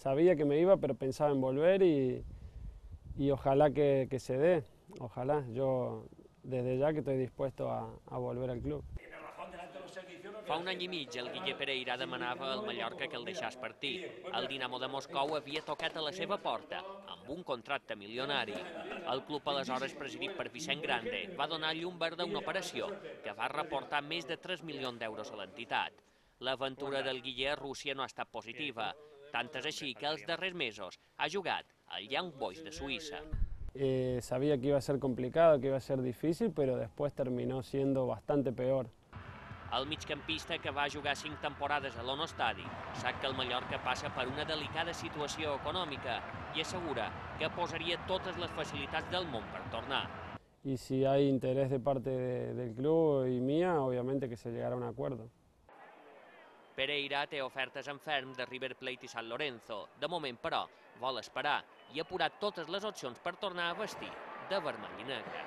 sabía que me iba, pero pensaba en volver y, y ojalá que, que se dé, ojalá. Yo desde ya que estoy dispuesto a, a volver al club. Fa un any i mig el Guille Pereira demanava al Mallorca que el deixés partir. El Dinamo de Moscou havia tocat a la seva porta amb un contracte milionari. El club aleshores presidit per Vicent Grande va donar llum verda a una operació que va reportar més de 3 milions d'euros a l'entitat. L'aventura del Guille a Rússia no ha estat positiva, tant és així que els darrers mesos ha jugat al Young Boys de Suïssa. Eh, sabía que iba a ser complicado, que iba a ser difícil, pero después terminó siendo bastante peor. El migcampista que va jugar cinc temporades a l'Ono Stadi sap que el Mallorca passa per una delicada situació econòmica i assegura que posaria totes les facilitats del món per tornar. Y si hay interés de parte de- del club y mía, obviamente que se llegará a un acuerdo. Pereira té ofertes en ferm de River Plate i San Lorenzo. De moment, però, vol esperar i apurar totes les opcions per tornar a vestir de vermell i negre.